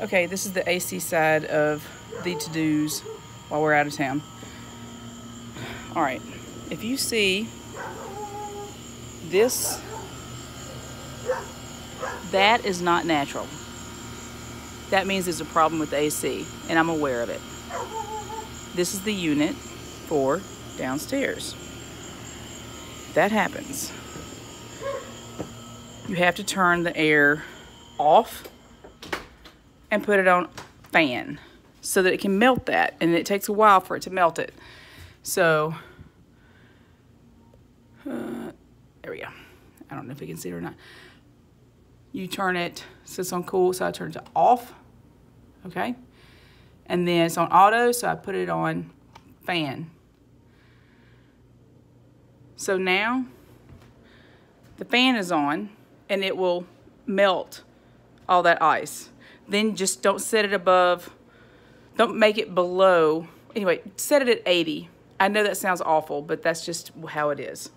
Okay, this is the AC side of the to-dos while we're out of town. All right, if you see this, that is not natural. That means there's a problem with the AC, and I'm aware of it. This is the unit for downstairs. That happens. You have to turn the air off and put it on fan so that it can melt that and it takes a while for it to melt it. So uh, there we go. I don't know if you can see it or not. You turn it so it's on cool so I turn it to off okay? And then it's on auto so I put it on fan. So now the fan is on and it will melt all that ice then just don't set it above, don't make it below. Anyway, set it at 80. I know that sounds awful, but that's just how it is.